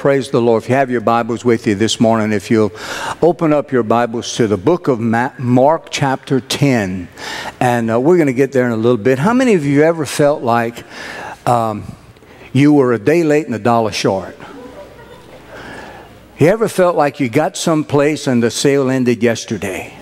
Praise the Lord. If you have your Bibles with you this morning, if you'll open up your Bibles to the book of Mark, chapter 10, and uh, we're going to get there in a little bit. How many of you ever felt like um, you were a day late and a dollar short? You ever felt like you got someplace and the sale ended yesterday?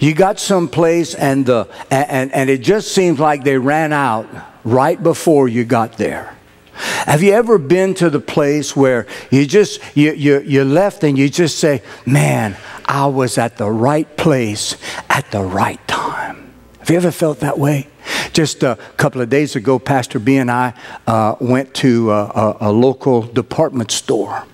You got someplace and, the, and, and it just seems like they ran out right before you got there. Have you ever been to the place where you just you, you, you left and you just say, Man, I was at the right place at the right time? Have you ever felt that way? Just a couple of days ago, Pastor B and I uh, went to a, a, a local department store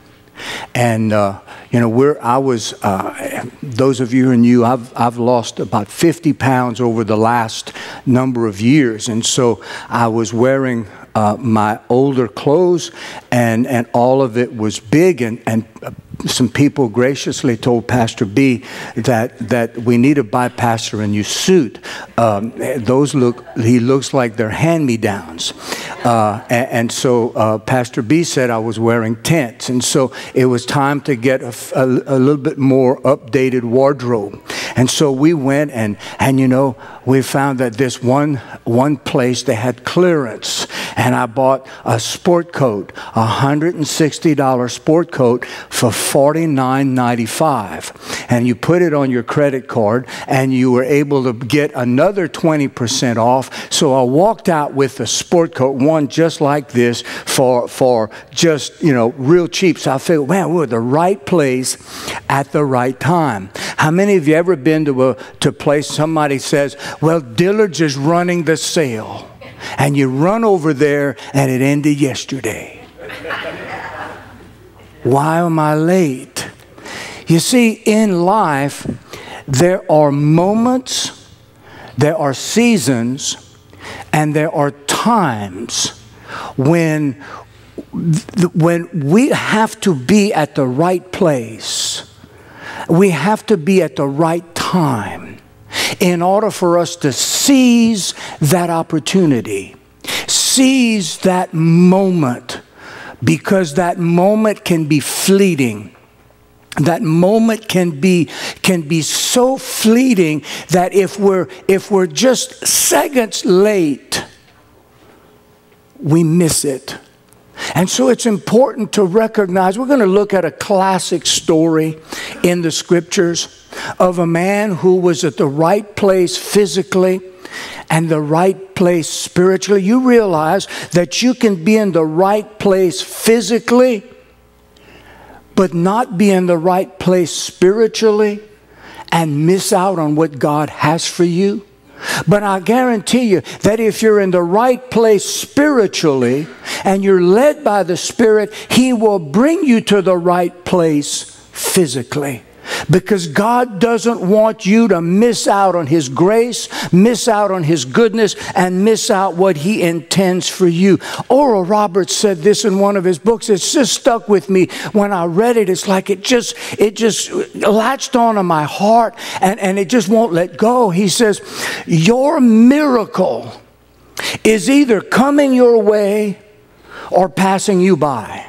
and uh, you know, we're, I was, uh, those of you who knew, I've, I've lost about 50 pounds over the last number of years. And so I was wearing uh, my older clothes, and, and all of it was big. And, and some people graciously told Pastor B that, that we need to buy Pastor a new suit. Um, those look, he looks like they're hand me downs. Uh, and, and, so uh, Pastor B said I was wearing tents. And so it was time to get a, a, a little bit more updated wardrobe. And so we went, and, and you know, we found that this one, one place they had clearance and I bought a sport coat, a $160 sport coat for $49.95. And you put it on your credit card and you were able to get another 20% off. So I walked out with a sport coat, one just like this, for, for just, you know, real cheap. So I figured, man, we're the right place at the right time. How many of you ever been to a to place somebody says, well, Dillard's is running the sale? and you run over there and it ended yesterday. Why am I late? You see, in life, there are moments, there are seasons, and there are times when, when we have to be at the right place. We have to be at the right time in order for us to seize that opportunity, seize that moment, because that moment can be fleeting. That moment can be can be so fleeting that if we're if we're just seconds late, we miss it. And so it's important to recognize we're going to look at a classic story in the scriptures of a man who was at the right place physically and the right place spiritually. You realize that you can be in the right place physically, but not be in the right place spiritually and miss out on what God has for you. But I guarantee you that if you're in the right place spiritually and you're led by the Spirit, He will bring you to the right place physically. Because God doesn't want you to miss out on His grace, miss out on His goodness, and miss out what He intends for you. Oral Roberts said this in one of his books. It's just stuck with me when I read it. It's like it just it just latched onto my heart and, and it just won't let go. He says, Your miracle is either coming your way or passing you by.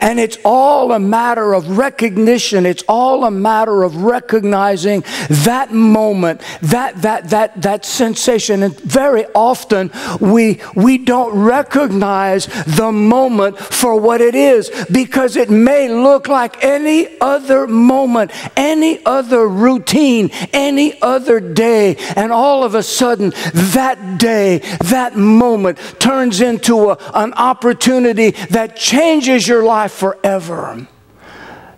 And it's all a matter of recognition. It's all a matter of recognizing that moment, that, that, that, that sensation. And very often we, we don't recognize the moment for what it is because it may look like any other moment, any other routine, any other day. And all of a sudden, that day, that moment turns into a, an opportunity that changes your life life forever.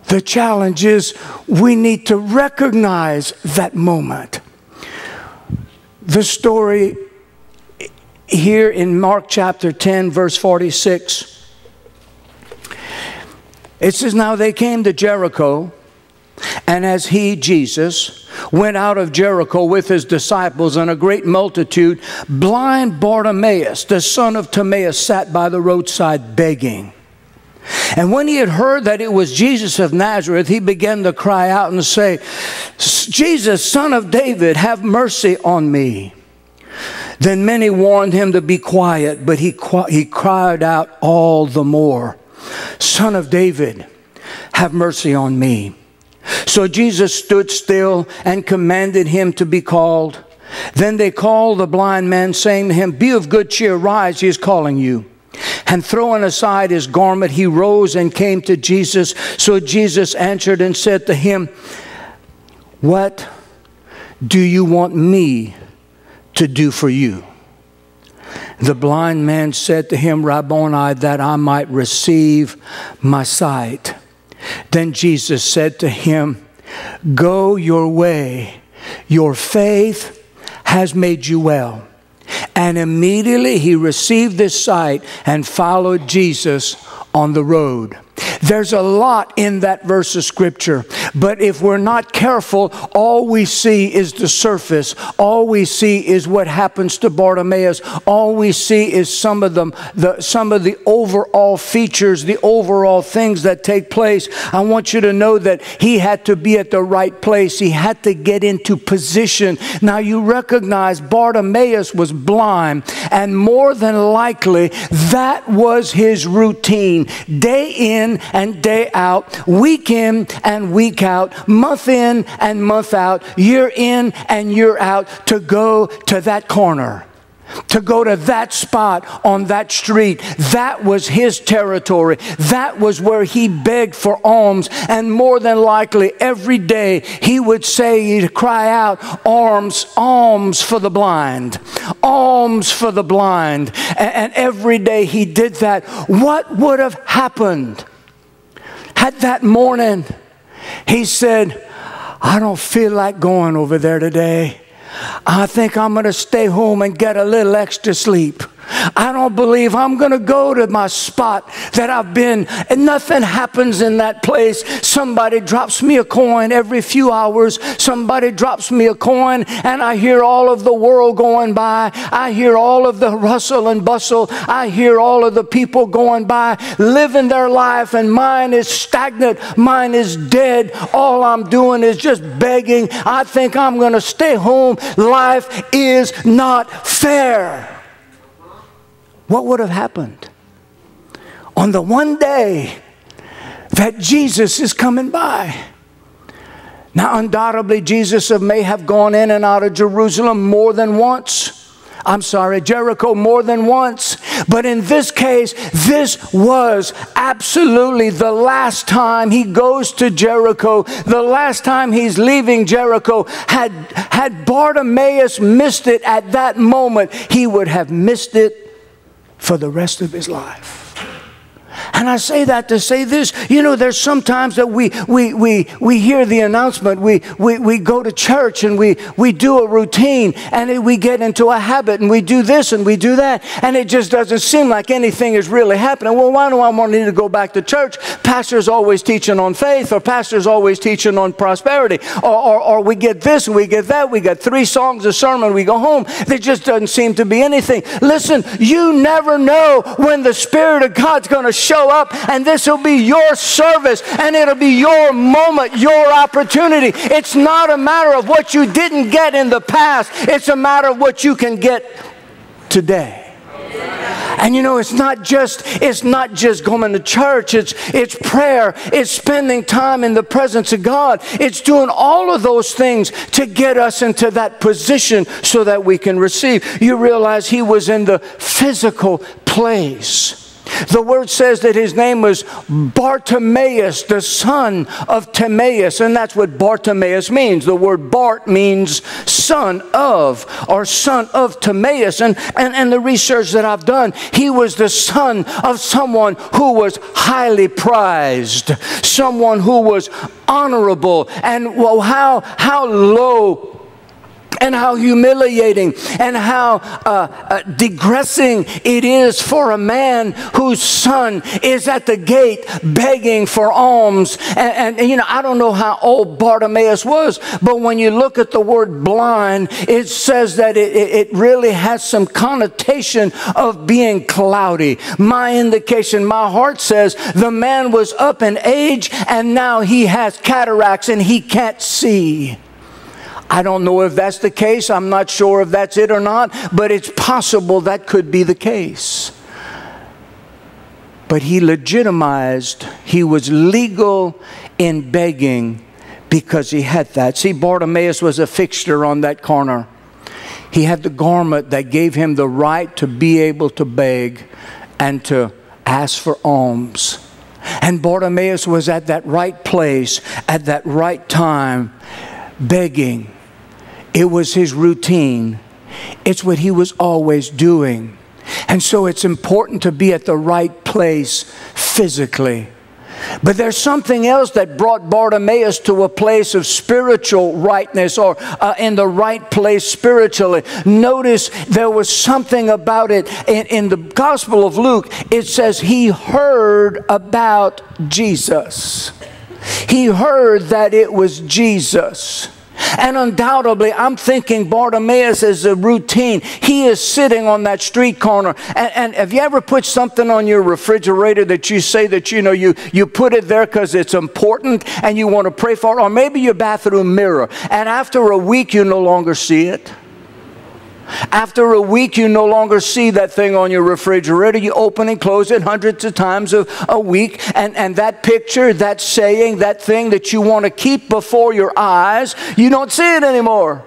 The challenge is we need to recognize that moment. The story here in Mark chapter 10, verse 46. It says, Now they came to Jericho, and as he, Jesus, went out of Jericho with his disciples and a great multitude, blind Bartimaeus, the son of Timaeus, sat by the roadside begging. And when he had heard that it was Jesus of Nazareth, he began to cry out and say, Jesus, son of David, have mercy on me. Then many warned him to be quiet, but he, he cried out all the more, Son of David, have mercy on me. So Jesus stood still and commanded him to be called. Then they called the blind man, saying to him, Be of good cheer, rise, he is calling you. And throwing aside his garment, he rose and came to Jesus. So Jesus answered and said to him, What do you want me to do for you? The blind man said to him, Rabboni, that I might receive my sight. Then Jesus said to him, Go your way, your faith has made you well. And immediately he received this sight and followed Jesus on the road. There's a lot in that verse of scripture, but if we're not careful, all we see is the surface. All we see is what happens to Bartimaeus. All we see is some of them, the, some of the overall features, the overall things that take place. I want you to know that he had to be at the right place. He had to get into position. Now you recognize Bartimaeus was blind, and more than likely that was his routine. Day in and day out, week in and week out, month in and month out, year in and year out to go to that corner to go to that spot on that street. That was his territory. That was where he begged for alms. And more than likely, every day he would say, he'd cry out, alms, alms for the blind, alms for the blind. And every day he did that. What would have happened? Had that morning, he said, I don't feel like going over there today. I think I'm going to stay home and get a little extra sleep. I don't believe I'm going to go to my spot that I've been, and nothing happens in that place. Somebody drops me a coin every few hours. Somebody drops me a coin, and I hear all of the world going by. I hear all of the rustle and bustle. I hear all of the people going by, living their life, and mine is stagnant. Mine is dead. All I'm doing is just begging. I think I'm going to stay home. Life is not fair what would have happened on the one day that Jesus is coming by? Now, undoubtedly, Jesus may have gone in and out of Jerusalem more than once. I'm sorry, Jericho more than once. But in this case, this was absolutely the last time he goes to Jericho, the last time he's leaving Jericho. Had, had Bartimaeus missed it at that moment, he would have missed it for the rest of his life. And I say that to say this. You know, there's sometimes that we, we, we, we hear the announcement, we, we, we go to church and we, we do a routine and we get into a habit and we do this and we do that and it just doesn't seem like anything is really happening. Well, why do I want need to go back to church? Pastor's always teaching on faith or pastor's always teaching on prosperity or, or, or we get this and we get that. We got three songs, a sermon, we go home. There just doesn't seem to be anything. Listen, you never know when the Spirit of God's going to show up, and this will be your service, and it'll be your moment, your opportunity. It's not a matter of what you didn't get in the past, it's a matter of what you can get today. And you know, it's not just it's not just going to church. It's it's prayer. It's spending time in the presence of God. It's doing all of those things to get us into that position so that we can receive. You realize he was in the physical place the word says that his name was Bartimaeus, the son of Timaeus, and that's what Bartimaeus means. The word Bart means son of or son of Timaeus. And, and, and the research that I've done, he was the son of someone who was highly prized, someone who was honorable, and well, how, how low and how humiliating and how uh, uh, digressing it is for a man whose son is at the gate begging for alms. And, and, you know, I don't know how old Bartimaeus was, but when you look at the word blind, it says that it, it really has some connotation of being cloudy. My indication, my heart says the man was up in age and now he has cataracts and he can't see. I don't know if that's the case. I'm not sure if that's it or not, but it's possible that could be the case. but he legitimized, he was legal in begging because he had that. See, Bartimaeus was a fixture on that corner. He had the garment that gave him the right to be able to beg and to ask for alms. And Bartimaeus was at that right place at that right time, begging. It was his routine, it's what he was always doing. And so it's important to be at the right place physically. But there's something else that brought Bartimaeus to a place of spiritual rightness or uh, in the right place spiritually. Notice there was something about it in, in the Gospel of Luke. It says he heard about Jesus. He heard that it was Jesus. And undoubtedly, I'm thinking Bartimaeus is a routine. He is sitting on that street corner. And, and, have you ever put something on your refrigerator that you say that you know you, you put it there because it's important and you want to pray for it? Or maybe your bathroom mirror. And after a week, you no longer see it. After a week, you no longer see that thing on your refrigerator. You open and close it hundreds of times a, a week. And, and that picture, that saying, that thing that you want to keep before your eyes, you don't see it anymore.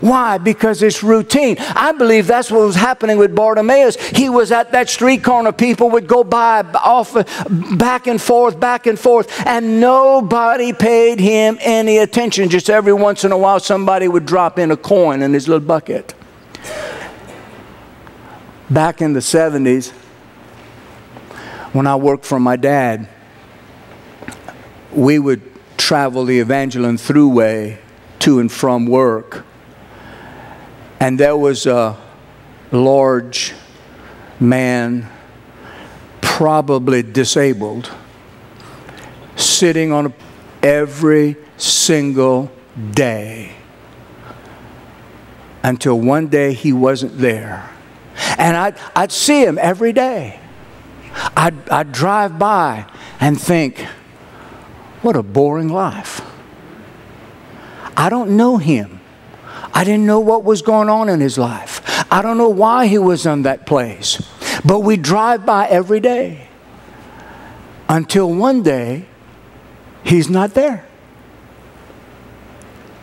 Why? Because it's routine. I believe that's what was happening with Bartimaeus. He was at that street corner. People would go by off, back and forth, back and forth, and nobody paid him any attention. Just every once in a while, somebody would drop in a coin in his little bucket back in the 70s, when I worked for my dad, we would travel the Evangeline Thruway to and from work. And there was a large man, probably disabled, sitting on a, every single day until one day he wasn't there and I'd, I'd see him every day. I'd, I'd drive by and think, what a boring life. I don't know him. I didn't know what was going on in his life. I don't know why he was in that place. But we drive by every day until one day he's not there.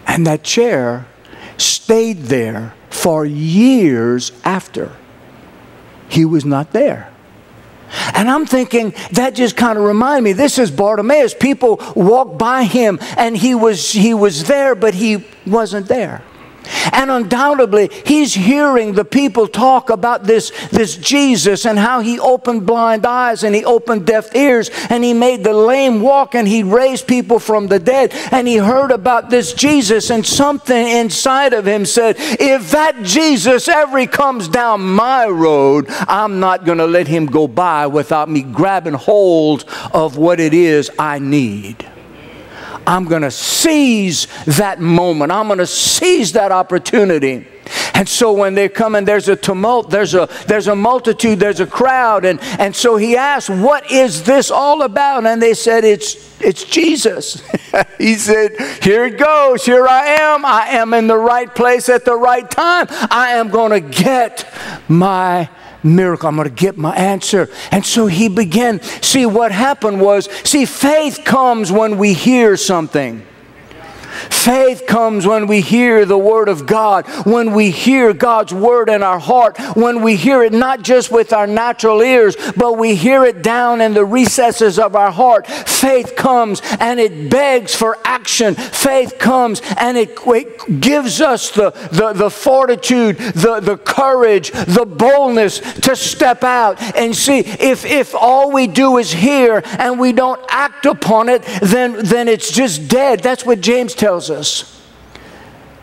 And that chair stayed there for years after he was not there. And I'm thinking that just kind of reminded me this is Bartimaeus. People walked by him and he was he was there but he wasn't there. And undoubtedly, he's hearing the people talk about this, this Jesus and how he opened blind eyes and he opened deaf ears and he made the lame walk and he raised people from the dead. And he heard about this Jesus, and something inside of him said, If that Jesus ever comes down my road, I'm not going to let him go by without me grabbing hold of what it is I need. I'm going to seize that moment. I'm going to seize that opportunity. And so when they come and there's a tumult, there's a there's a multitude, there's a crowd, and, and so he asked, What is this all about? And they said, It's it's Jesus. he said, Here it goes, here I am. I am in the right place at the right time. I am gonna get my miracle. I'm going to get my answer. And so he began. See, what happened was, see, faith comes when we hear something. Faith comes when we hear the Word of God, when we hear God's Word in our heart, when we hear it not just with our natural ears, but we hear it down in the recesses of our heart. Faith comes and it begs for action. Faith comes and it, it gives us the, the, the fortitude, the, the courage, the boldness to step out and see. If, if all we do is hear and we don't act upon it, then, then it's just dead. That's what James tells tells us.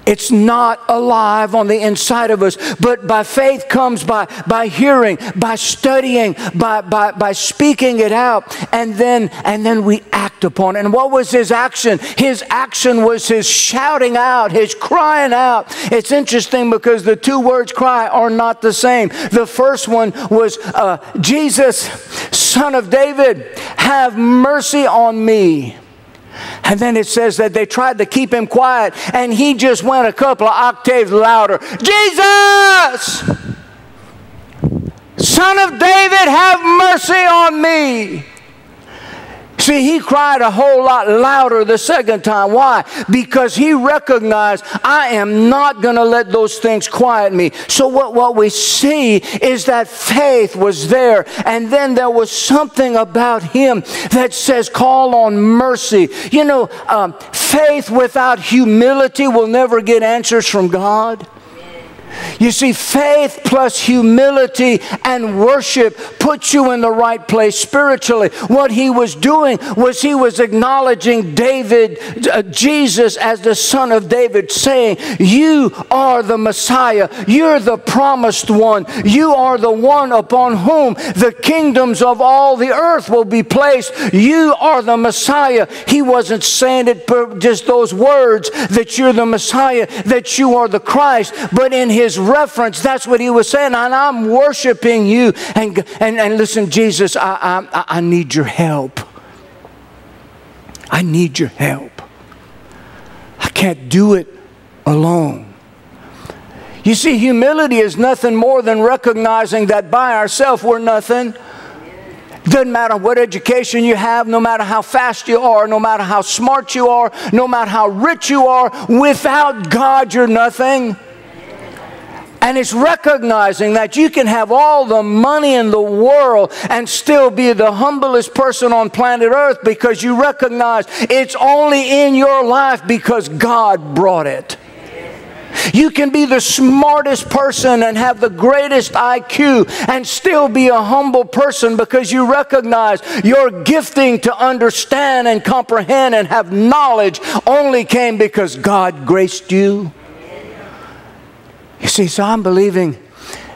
It's not alive on the inside of us, but by faith comes by, by hearing, by studying, by, by, by speaking it out, and then, and then we act upon it. And what was his action? His action was his shouting out, his crying out. It's interesting because the two words cry are not the same. The first one was, uh, Jesus, son of David, have mercy on me. And then it says that they tried to keep him quiet, and he just went a couple of octaves louder Jesus! Son of David, have mercy on me. See, he cried a whole lot louder the second time. Why? Because he recognized, I am not going to let those things quiet me. So, what, what we see is that faith was there, and then there was something about him that says, Call on mercy. You know, um, faith without humility will never get answers from God. You see, faith plus humility and worship puts you in the right place spiritually. What he was doing was he was acknowledging David, uh, Jesus, as the son of David, saying, You are the Messiah. You're the promised one. You are the one upon whom the kingdoms of all the earth will be placed. You are the Messiah. He wasn't saying it just those words that you're the Messiah, that you are the Christ, but in his reference, that's what he was saying. And I'm worshiping you. And, and, and listen, Jesus, I, I, I need your help. I need your help. I can't do it alone. You see, humility is nothing more than recognizing that by ourselves we're nothing. Doesn't matter what education you have, no matter how fast you are, no matter how smart you are, no matter how rich you are, without God, you're nothing. And it's recognizing that you can have all the money in the world and still be the humblest person on planet Earth because you recognize it's only in your life because God brought it. You can be the smartest person and have the greatest IQ and still be a humble person because you recognize your gifting to understand and comprehend and have knowledge only came because God graced you. You see, so I'm believing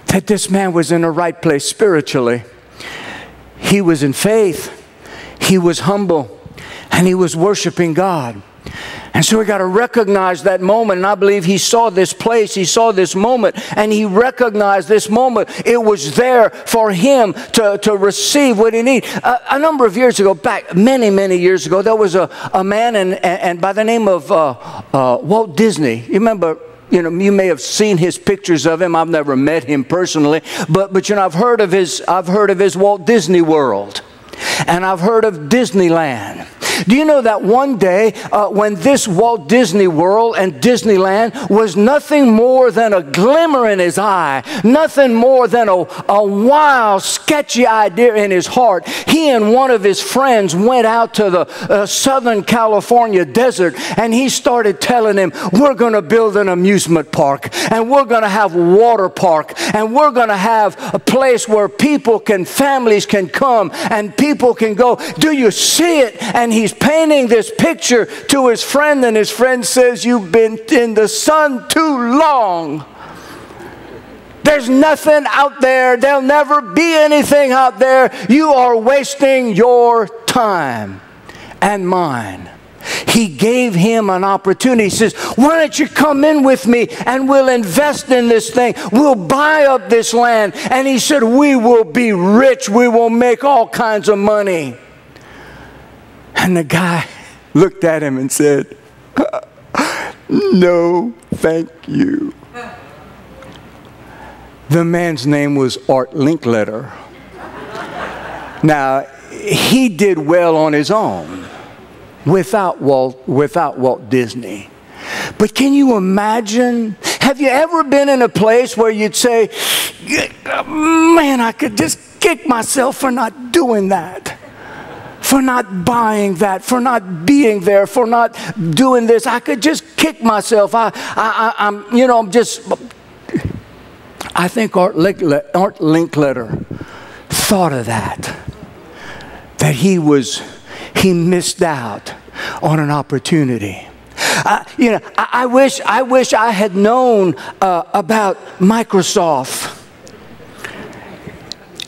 that this man was in the right place spiritually. He was in faith, he was humble, and he was worshiping God. And so we got to recognize that moment. And I believe he saw this place, he saw this moment, and he recognized this moment. It was there for him to, to receive what he needed. A, a number of years ago, back many, many years ago, there was a, a man and, and by the name of uh, uh, Walt Disney. You remember you know, you may have seen his pictures of him. I've never met him personally, but but you know, I've heard of his I've heard of his Walt Disney World, and I've heard of Disneyland. Do you know that one day uh, when this Walt Disney World and Disneyland was nothing more than a glimmer in his eye, nothing more than a, a wild, sketchy idea in his heart, he and one of his friends went out to the uh, Southern California desert and he started telling him, We're going to build an amusement park and we're going to have a water park and we're going to have a place where people can, families can come and people can go. Do you see it? And he he's painting this picture to his friend, and his friend says, You've been in the sun too long. There's nothing out there. There'll never be anything out there. You are wasting your time and mine. He gave him an opportunity. He says, Why don't you come in with me and we'll invest in this thing? We'll buy up this land. And he said, We will be rich. We will make all kinds of money. And the guy looked at him and said, No, thank you. The man's name was Art Linkletter. Now, he did well on his own without Walt, without Walt Disney. But can you imagine? Have you ever been in a place where you'd say, Man, I could just kick myself for not doing that? For not buying that, for not being there, for not doing this. I could just kick myself. I, I, I, am you know, I'm just. I think Art Linkletter, Art Linkletter thought of that. That he was, he missed out on an opportunity. I, you know, I, I, wish, I wish I had known uh, about Microsoft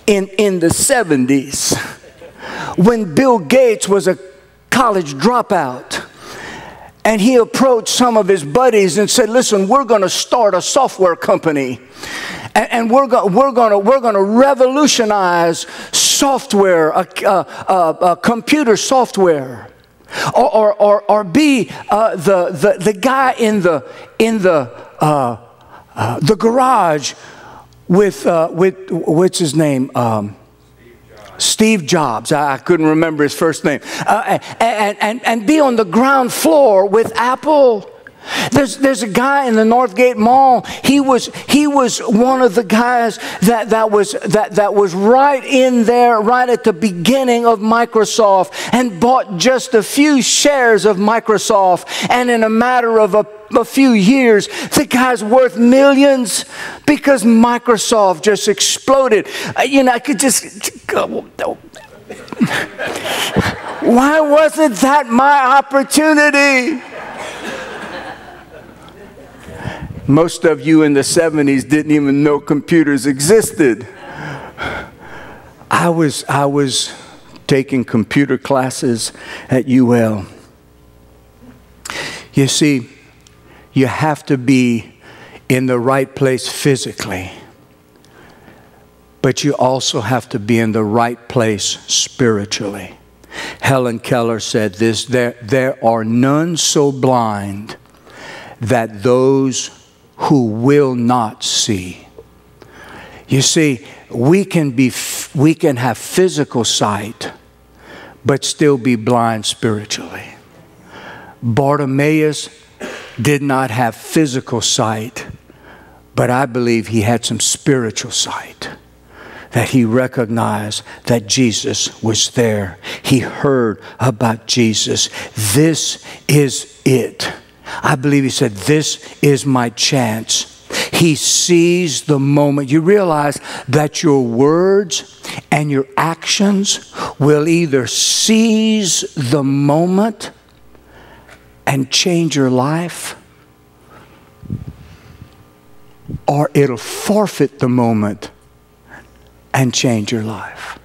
in, in the 70s when Bill Gates was a college dropout and he approached some of his buddies and said, Listen, we're going to start a software company. And, and we're, go- we're going we're gonna revolutionize software, uh, uh, uh, computer software. Or, or, or, or be uh, the, the, the guy in the, in the, uh, uh, the garage with, with what's his name? Um, Steve Jobs. I, couldn't remember his first name. Uh, and, and, and be on the ground floor with Apple. There's, there's a guy in the Northgate Mall. He was, he was one of the guys that, that, was, that, that was right in there, right at the beginning of Microsoft, and bought just a few shares of Microsoft. And in a matter of a, a few years, the guy's worth millions because Microsoft just exploded. Uh, you know, I could just. Why wasn't that my opportunity? Most of you in the 70s didn't even know computers existed. I was, I was taking computer classes at UL. You see, you have to be in the right place physically, but you also have to be in the right place spiritually. Helen Keller said this there, there are none so blind that those who will not see. You see, we can, be, we can have physical sight, but still be blind spiritually. Bartimaeus did not have physical sight, but I believe he had some spiritual sight. That he recognized that Jesus was there. He heard about Jesus. This is it. I believe he said, This is my chance. He sees the moment. You realize that your words and your actions will either seize the moment and change your life, or it'll forfeit the moment and change your life.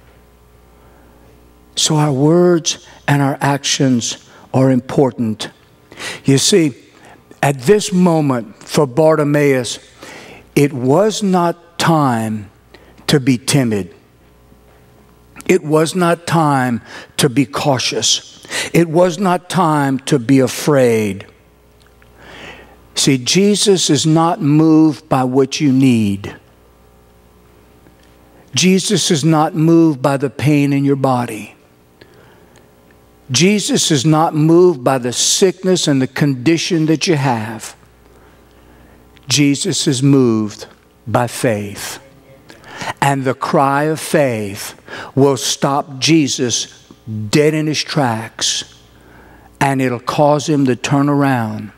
So, our words and our actions are important. You see, at this moment for Bartimaeus, it was not time to be timid. It was not time to be cautious. It was not time to be afraid. See, Jesus is not moved by what you need. Jesus is not moved by the pain in your body. Jesus is not moved by the sickness and the condition that you have. Jesus is moved by faith. And the cry of faith will stop Jesus dead in his tracks and it'll cause him to turn around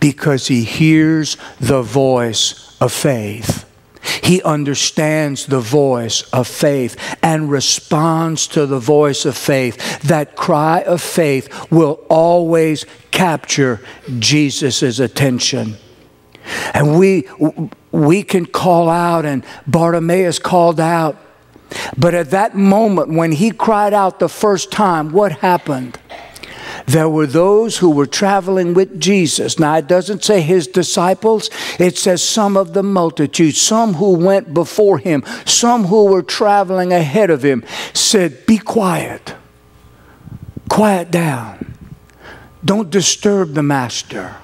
because he hears the voice of faith. He understands the voice of faith and responds to the voice of faith. That cry of faith will always capture Jesus' attention. And we, we can call out, and Bartimaeus called out. But at that moment, when he cried out the first time, what happened? There were those who were traveling with Jesus. Now, it doesn't say his disciples, it says some of the multitude, some who went before him, some who were traveling ahead of him, said, Be quiet, quiet down, don't disturb the master.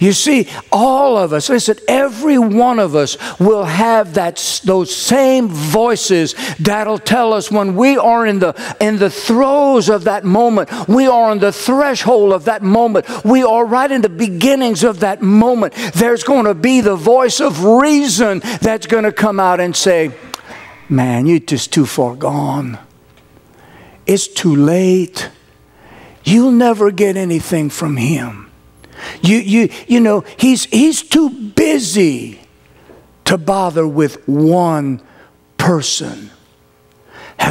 You see, all of us, listen, every one of us will have that, those same voices that'll tell us when we are in the, in the throes of that moment, we are on the threshold of that moment, we are right in the beginnings of that moment. There's going to be the voice of reason that's going to come out and say, Man, you're just too far gone. It's too late. You'll never get anything from him. You, you, you know, he's, he's too busy to bother with one person.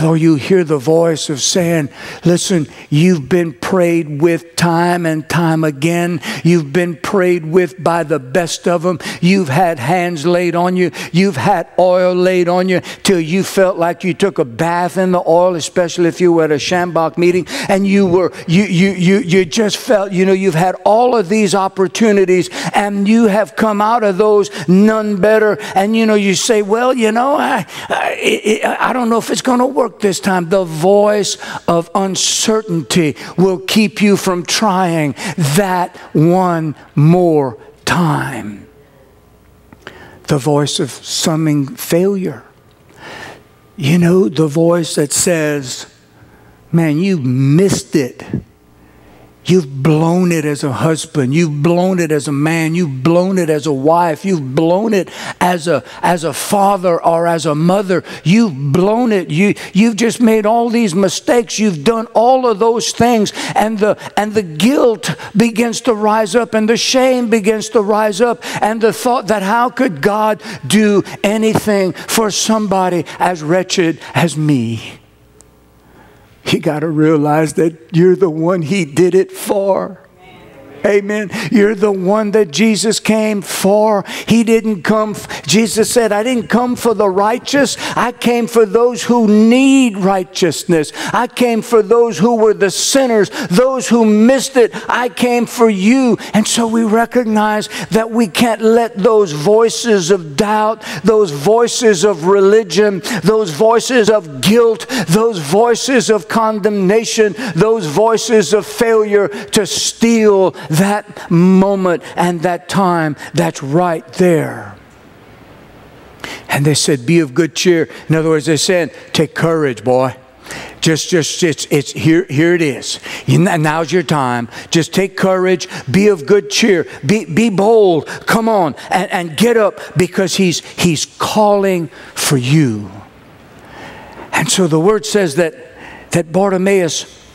Or you hear the voice of saying, Listen, you've been prayed with time and time again. You've been prayed with by the best of them. You've had hands laid on you. You've had oil laid on you till you felt like you took a bath in the oil, especially if you were at a Schambach meeting and you were, you, you, you, you just felt, you know, you've had all of these opportunities and you have come out of those none better. And, you know, you say, Well, you know, I, I, I don't know if it's going to work this time. The voice of uncertainty will keep you from trying that one more time. the voice of summing failure. You know, the voice that says, Man, you missed it. You've blown it as a husband. You've blown it as a man. You've blown it as a wife. You've blown it as a, as a father or as a mother. You've blown it. You, you've just made all these mistakes. You've done all of those things. And the, and the guilt begins to rise up and the shame begins to rise up. And the thought that how could God do anything for somebody as wretched as me? You got to realize that you're the one He did it for. Amen. You're the one that Jesus came for. He didn't come, Jesus said, I didn't come for the righteous. I came for those who need righteousness. I came for those who were the sinners, those who missed it. I came for you. And so we recognize that we can't let those voices of doubt, those voices of religion, those voices of guilt, those voices of condemnation, those voices of failure to steal that moment and that time that's right there. And they said, Be of good cheer. In other words, they said, Take courage, boy. Just, just, it's, it's here, here it is. Now's your time. Just take courage, be of good cheer, be, be bold. Come on and, and get up because he's, he's calling for you. And so the word says that, that Bartimaeus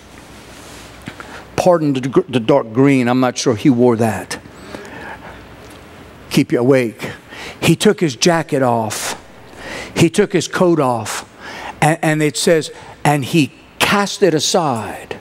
pardon the, the dark green. I'm not sure he wore that. Keep you awake. He took his jacket off, he took his coat off, and, and it says, and he cast it aside.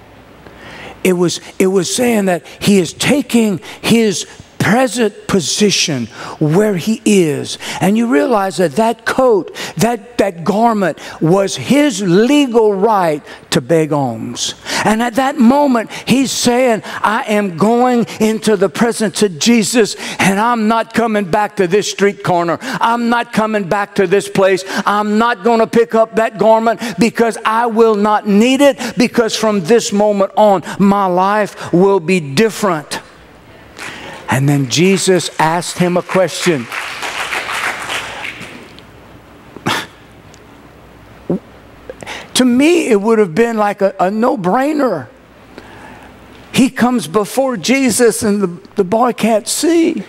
It was, it was saying that he is taking his present position where he is. And you realize that that coat, that, that garment was his legal right to beg alms. And at that moment, he's saying, I am going into the presence of Jesus and I'm not coming back to this street corner. I'm not coming back to this place. I'm not going to pick up that garment because I will not need it because from this moment on, my life will be different. And then Jesus asked him a question. to me, it would have been like a, a no brainer. He comes before Jesus, and the, the boy can't see.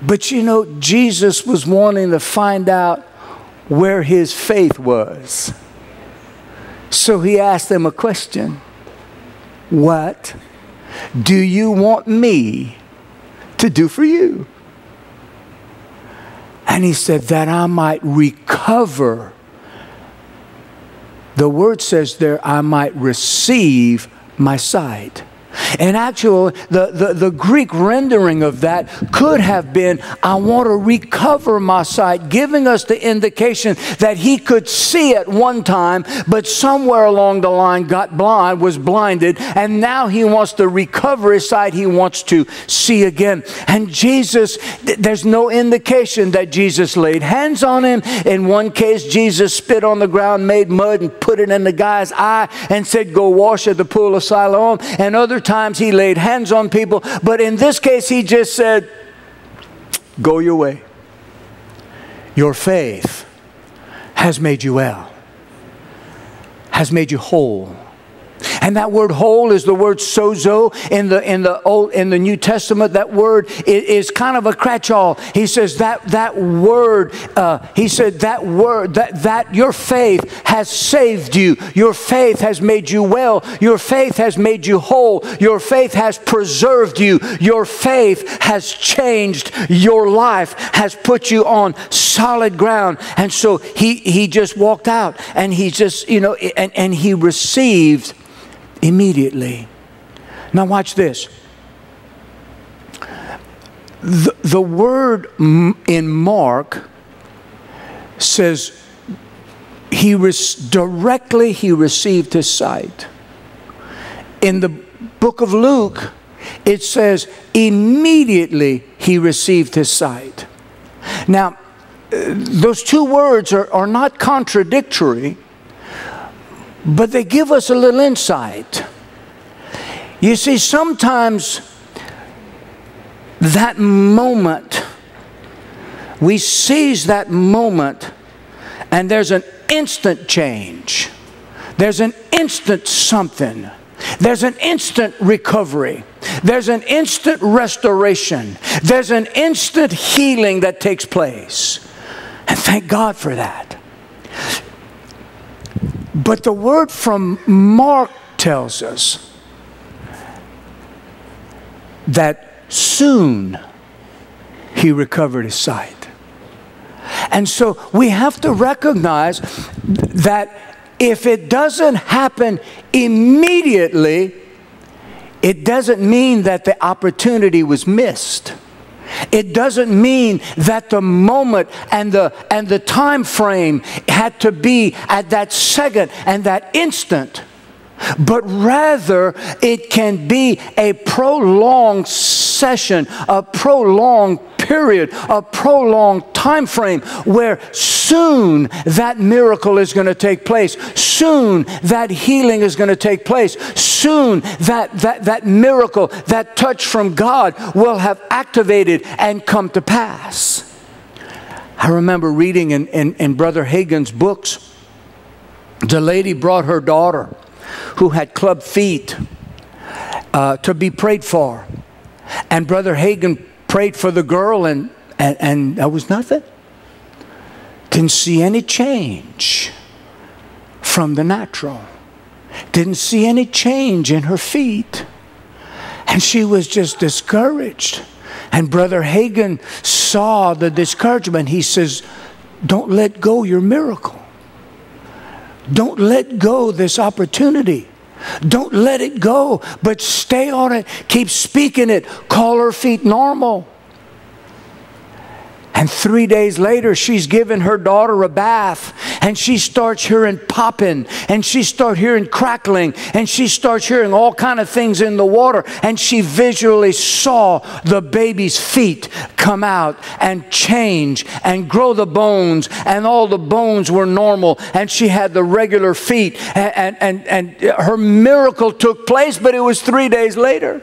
But you know, Jesus was wanting to find out where his faith was. So he asked them a question What do you want me to do for you? And he said, That I might recover. The word says there, I might receive my sight. And actually, the, the, the, Greek rendering of that could have been, I want to recover my sight, giving us the indication that he could see at one time, but somewhere along the line got blind, was blinded, and now he wants to recover his sight. He wants to see again. And Jesus, there's no indication that Jesus laid hands on him. In one case, Jesus spit on the ground, made mud, and put it in the guy's eye and said, Go wash at the pool of Siloam. And other times he laid hands on people, but in this case he just said, Go your way. Your faith has made you well, has made you whole. And that word whole is the word sozo in the in the old in the New Testament. That word is, kind of a catch-all. He says that that word. Uh, he said that word that that your faith has saved you. Your faith has made you well. Your faith has made you whole. Your faith has preserved you. Your faith has changed your life. Has put you on solid ground. And so he he just walked out and he just you know and and he received immediately. Now, watch this. The, the word in Mark says he directly he received his sight. In the book of Luke, it says immediately he received his sight. Now, uh, those two words are, are not contradictory but they give us a little insight. You see, sometimes that moment we seize that moment and there's an instant change. There's an instant something. There's an instant recovery. There's an instant restoration. There's an instant healing that takes place. And thank God for that. But the word from Mark tells us that soon he recovered his sight. And so we have to recognize that if it doesn't happen immediately, it doesn't mean that the opportunity was missed. It doesn't mean that the moment and the and the time frame had to be at that second and that instant but rather it can be a prolonged session, a prolonged period, a prolonged time frame where soon that miracle is going to take place. Soon that healing is going to take place. Soon that, that, that miracle, that touch from God will have activated and come to pass. I remember reading in, in, in Brother Hagin's books, the lady brought her daughter who had club feet uh, to be prayed for. And Brother Hagin prayed for the girl, and, and, and that was nothing. Didn't see any change from the natural. Didn't see any change in her feet. And she was just discouraged. And Brother Hagin saw the discouragement. He says, Don't let go your miracle. Don't let go this opportunity. Don't let it go, but stay on it. Keep speaking it. Call her feet normal. And three days later, she's giving her daughter a bath, and she starts hearing popping, and she starts hearing crackling, and she starts hearing all kind of things in the water. And she visually saw the baby's feet come out and change and grow the bones, and all the bones were normal, and she had the regular feet, and, and, and, and her miracle took place, but it was three days later.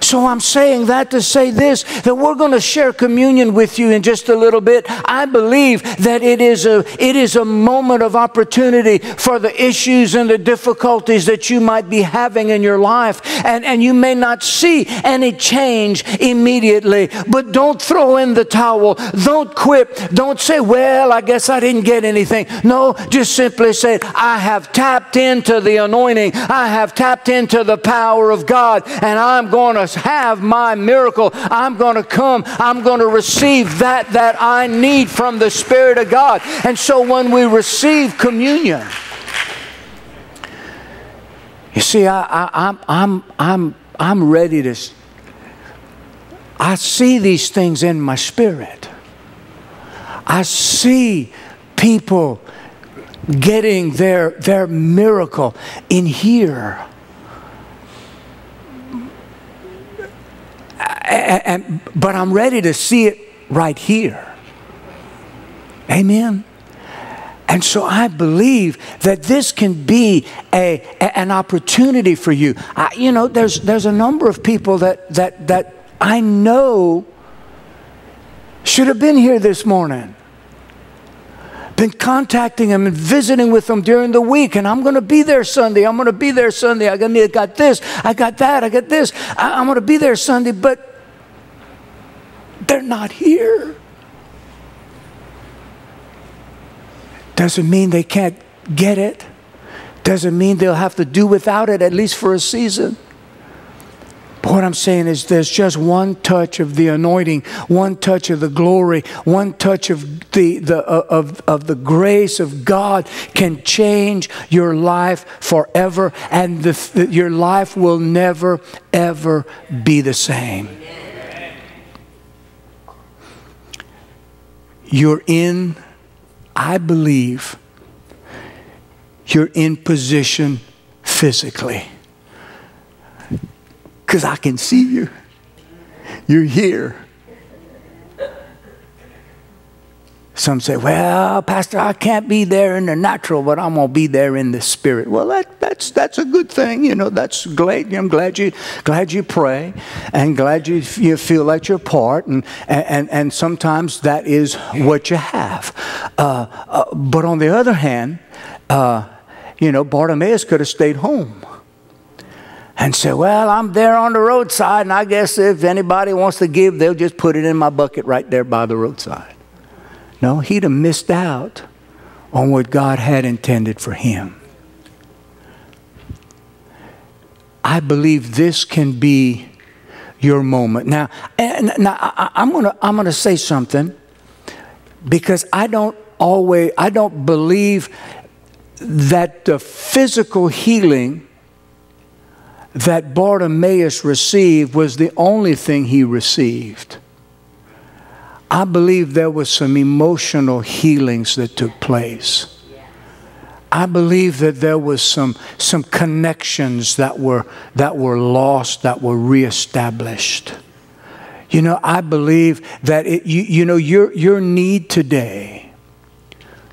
So I'm saying that to say this that we're going to share communion with you in just a little bit. I believe that it is a it is a moment of opportunity for the issues and the difficulties that you might be having in your life and and you may not see any change immediately, but don't throw in the towel. Don't quit. Don't say, "Well, I guess I didn't get anything." No, just simply say, "I have tapped into the anointing. I have tapped into the power of God and I'm going to have my miracle. I'm going to come. I'm going to receive that that I need from the Spirit of God. And so when we receive communion, you see, I, I, I'm, I'm, I'm, I'm ready to. I see these things in my spirit. I see people getting their, their miracle in here. And, but I'm ready to see it right here. Amen. And so I believe that this can be a, a an opportunity for you. I, you know, there's there's a number of people that that that I know should have been here this morning. Been contacting them and visiting with them during the week, and I'm going to be there Sunday. I'm going to be there Sunday. I got, got this. I got that. I got this. I, I'm going to be there Sunday, but they're not here. Doesn't mean they can't get it. Doesn't mean they'll have to do without it, at least for a season. But what I'm saying is there's just one touch of the anointing, one touch of the glory, one touch of the, the, uh, of, of the grace of God can change your life forever, and the, your life will never, ever be the same. You're in, I believe, you're in position physically. Because I can see you. You're here. Some say, well, Pastor, I can't be there in the natural, but I'm going to be there in the spirit. Well, that, that's, that's a good thing. You know, that's great. I'm glad you, glad you pray and glad you, you feel like you're part. And, and, and sometimes that is what you have. Uh, uh, but on the other hand, uh, you know, Bartimaeus could have stayed home and said, Well, I'm there on the roadside, and I guess if anybody wants to give, they'll just put it in my bucket right there by the roadside. No, he'd have missed out on what God had intended for him. I believe this can be your moment. Now, eh, and, now I, am gonna I'm gonna say something because I don't always I don't believe that the physical healing that Bartimaeus received was the only thing he received. I believe there was some emotional healings that took place. I believe that there was some, some connections that were, that were lost, that were reestablished. You know, I believe that, it, you, you know, your, your need today,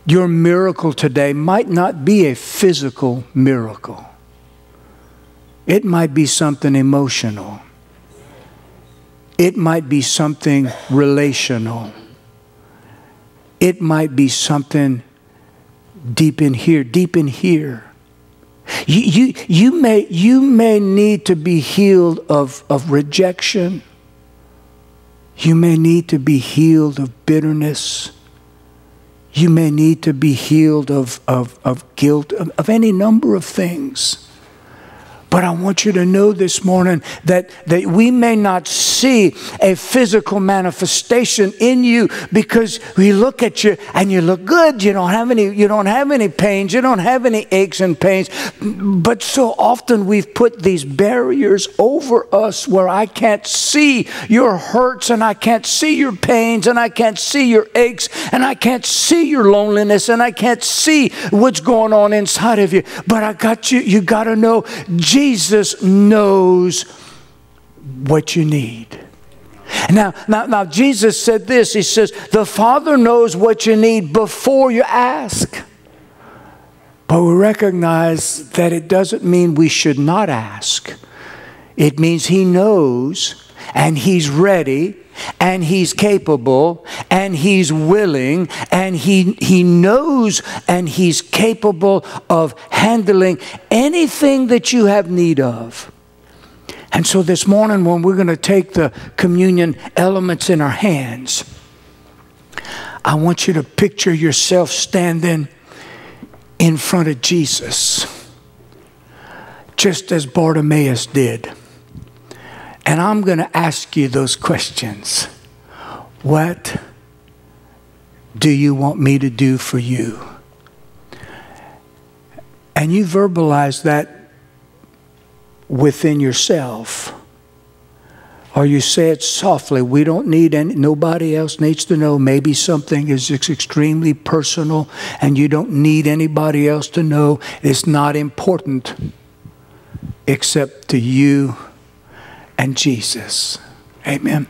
your miracle today might not be a physical miracle. It might be something emotional. It might be something relational. It might be something deep in here, deep in here. You, you, you, may, you may need to be healed of, of rejection. You may need to be healed of bitterness. You may need to be healed of, of, of guilt, of, of any number of things. But I want you to know this morning that, that we may not see a physical manifestation in you because we look at you and you look good. You don't have any, you don't have any pains, you don't have any aches and pains. But so often we've put these barriers over us where I can't see your hurts and I can't see your pains and I can't see your aches and I can't see your loneliness and I can't see what's going on inside of you. But I got you, you got to know Jesus Jesus knows what you need. Now, now, now, Jesus said this He says, The Father knows what you need before you ask. But we recognize that it doesn't mean we should not ask. It means He knows and He's ready and he's capable and he's willing and he, he knows and he's capable of handling anything that you have need of. And so this morning, when we're going to take the communion elements in our hands, I want you to picture yourself standing in front of Jesus, just as Bartimaeus did. And I'm going to ask you those questions. What do you want me to do for you? And you verbalize that within yourself. Or you say it softly. We don't need any, nobody else needs to know. Maybe something is extremely personal and you don't need anybody else to know. It's not important except to you and Jesus. Amen.